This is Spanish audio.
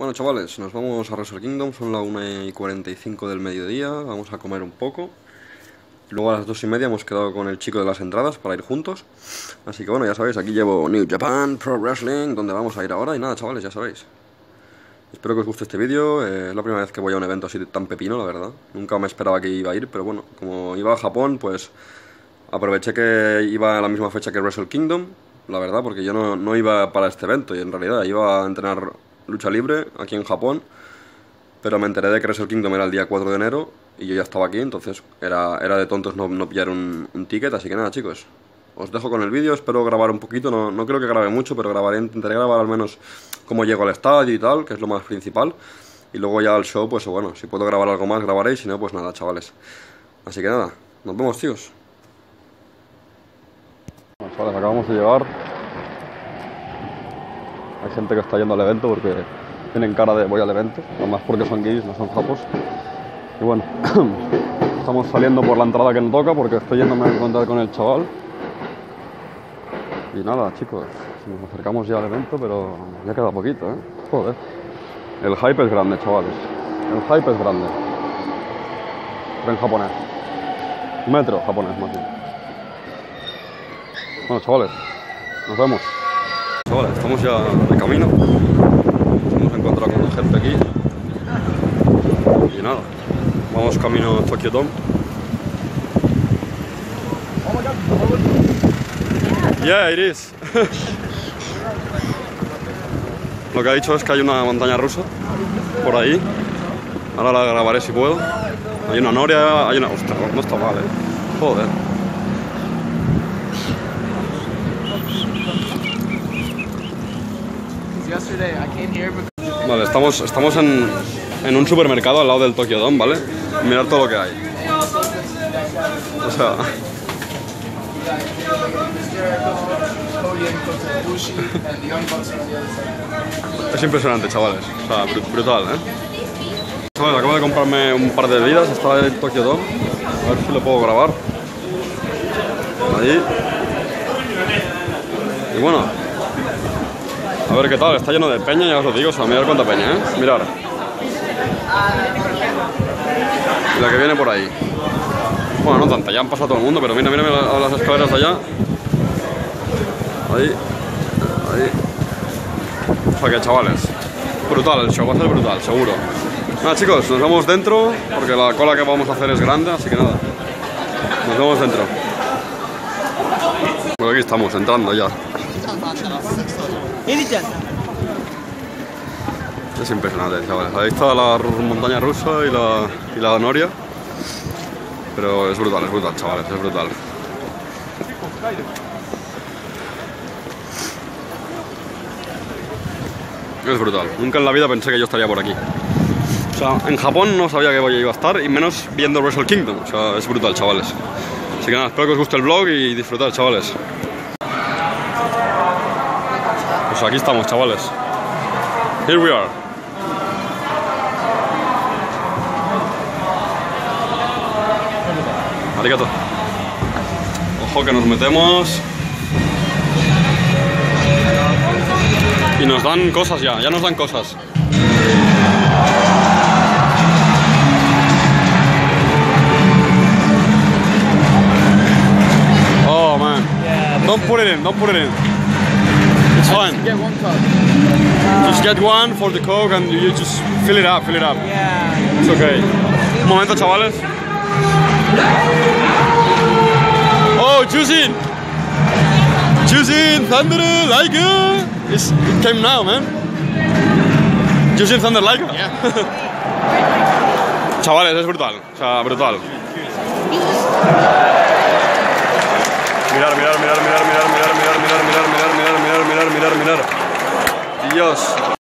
Bueno chavales, nos vamos a Wrestle Kingdom, son las 1 y 45 del mediodía, vamos a comer un poco. Luego a las 2 y media hemos quedado con el chico de las entradas para ir juntos. Así que bueno, ya sabéis, aquí llevo New Japan Pro Wrestling, donde vamos a ir ahora. Y nada chavales, ya sabéis. Espero que os guste este vídeo, eh, es la primera vez que voy a un evento así tan pepino, la verdad. Nunca me esperaba que iba a ir, pero bueno, como iba a Japón, pues aproveché que iba a la misma fecha que Wrestle Kingdom, la verdad, porque yo no, no iba para este evento y en realidad iba a entrenar lucha libre aquí en Japón, pero me enteré de que Wrestle Kingdom era el día 4 de enero y yo ya estaba aquí, entonces era, era de tontos no, no pillar un, ticket, así que nada chicos, os dejo con el vídeo, espero grabar un poquito, no, no creo que grabe mucho, pero grabaré, intentaré grabar al menos cómo llego al estadio y tal, que es lo más principal, y luego ya al show, pues bueno, si puedo grabar algo más grabaré, y si no, pues nada chavales. Así que nada, nos vemos. Bueno, chavales, acabamos de llegar hay gente que está yendo al evento porque tienen cara de voy al evento, más porque son gays, no son japos. Y bueno, estamos saliendo por la entrada que nos toca porque estoy yéndome a encontrar con el chaval. Y nada, chicos, nos acercamos ya al evento, pero ya queda poquito, ¿eh? Joder. El hype es grande, chavales. El hype es grande. Tren japonés. Metro japonés, más bien. Bueno, chavales, nos vemos. Estamos ya de camino. Nos hemos encontrado con la gente aquí. Y nada, vamos camino a Tokyo Dome. Yeah, it is. Lo que ha dicho es que hay una montaña rusa por ahí. Ahora la grabaré si puedo. Hay una noria, hay una... Ostras, no está mal, eh. Joder. Vale, estamos, estamos en, en, un supermercado al lado del Tokyo Dome, ¿vale? Mirad todo lo que hay. O sea... Es impresionante, chavales. O sea, brutal, ¿eh? Chavales, acabo de comprarme un par de bebidas. Está el Tokyo Dome. A ver si lo puedo grabar. Ahí. Y bueno, a ver qué tal, está lleno de peña, ya os lo digo, o sea, mirad cuánta peña, ¿eh? Mirar. Y la que viene por ahí. Bueno, no tanta, ya han pasado todo el mundo, pero mira, mira, mira las escaleras allá. Ahí. Ahí. O sea que, chavales, brutal el show, va a ser brutal, seguro. Nada, chicos, nos vemos dentro, porque la cola que vamos a hacer es grande, así que nada. Nos vemos dentro. Pues aquí estamos, entrando ya. Es impresionante, chavales. Ahí está la montaña rusa y la, y la noria. Pero es brutal, es brutal, chavales, es brutal. Es brutal. Nunca en la vida pensé que yo estaría por aquí. O sea, en Japón no sabía que iba a estar, y menos viendo Wrestle Kingdom. O sea, es brutal, chavales. Espero que os guste el vlog y disfrutar, chavales. Pues aquí estamos, chavales. Here we are. Arigato. Ojo que nos metemos. Y nos dan cosas ya, ya nos dan cosas. Don't put it in, don't put it in. It's fine. Get one cup. Uh, Just get one for the coke and you just fill it up, fill it up. yeah. It's okay. Un momento, chavales. Oh, Juicing! Juicing Thunder Laika! It's, it came now, man. Juicing Thunder like it. Yeah. chavales, es brutal. O sea, brutal. Mirar, mirar, mirar, mirar, mirar, mirar, mirar, mirar, mirar, mirar, mirar, mirar, mirar, mirar. Dios.